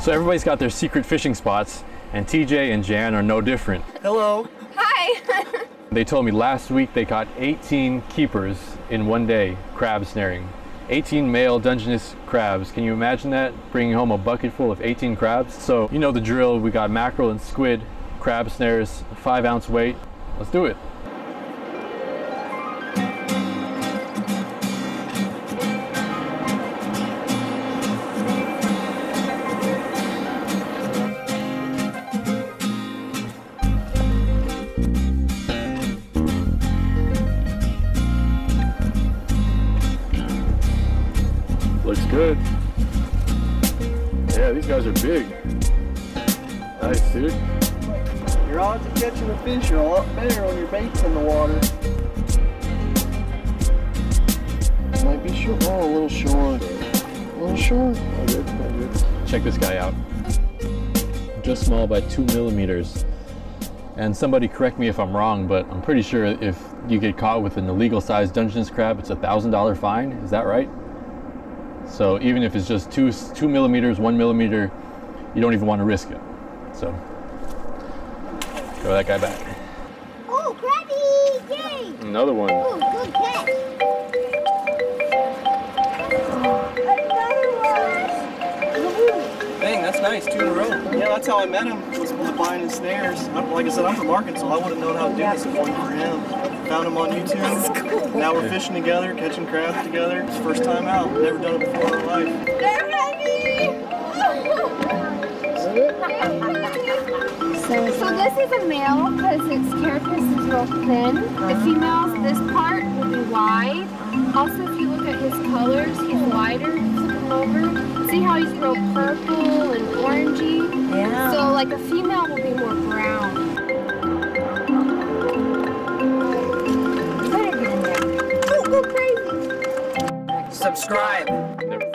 So everybody's got their secret fishing spots, and TJ and Jan are no different. Hello. Hi. They told me last week they caught 18 keepers in one day crab snaring. 18 male Dungeness crabs. Can you imagine that? Bringing home a bucket full of 18 crabs. So you know the drill. We got mackerel and squid, crab snares, five ounce weight. Let's do it. Good. Yeah, these guys are big. Nice, dude. Your odds of catching a fish are a lot better when your bait's in the water. Might be short. Oh, a little short. A little short. Oh, good, oh, good. Check this guy out. Just small by two millimeters. And somebody correct me if I'm wrong, but I'm pretty sure if you get caught with an illegal sized Dungeness crab, it's a thousand dollar fine. Is that right? So even if it's just two two millimeters, one millimeter, you don't even want to risk it. So throw that guy back. Oh, crabby! Yay! Another one. Oh, good catch. Nice. Two in a row. Yeah, that's how I met him. Was with buying his snares. I'm, like I said, I'm from Arkansas. I would have known how to do this if it wasn't for him. Found him on YouTube. Now we're fishing together, catching crabs together. It's first time out. Never done it before in my life. They're ready! So, so this is a male because its carapace is real thin. The female's this part will be wide. Also, if you look at his colors, he's wider. Flip over. See how he's real purple and orangey? Yeah. So like a female will be more brown. Put it in there. Oh, go crazy. Subscribe.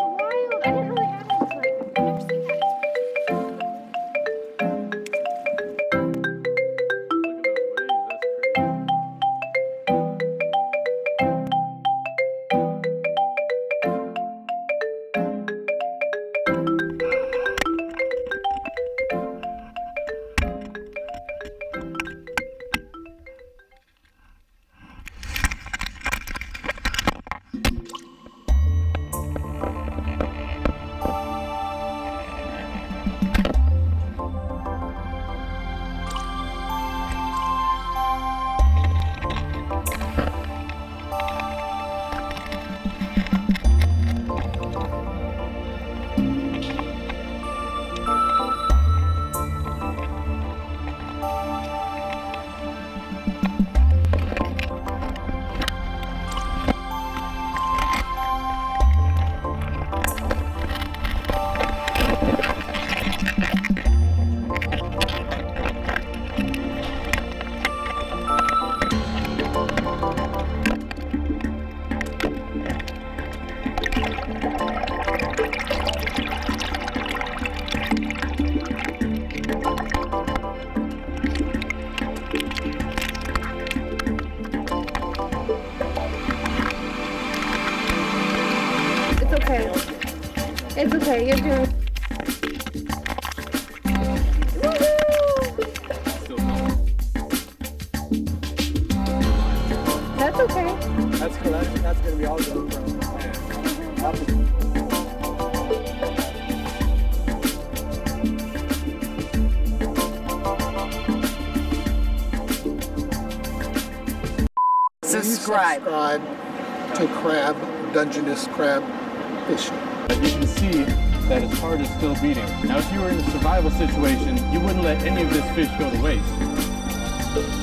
Okay. It's okay. You're doing. That's okay. That's cool. That's, that's gonna be all good, bro. Awesome. Subscribe. subscribe to crab, Dungeness crab fishing. As you can see that his heart is still beating. Now if you were in a survival situation, you wouldn't let any of this fish go to waste.